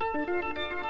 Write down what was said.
Música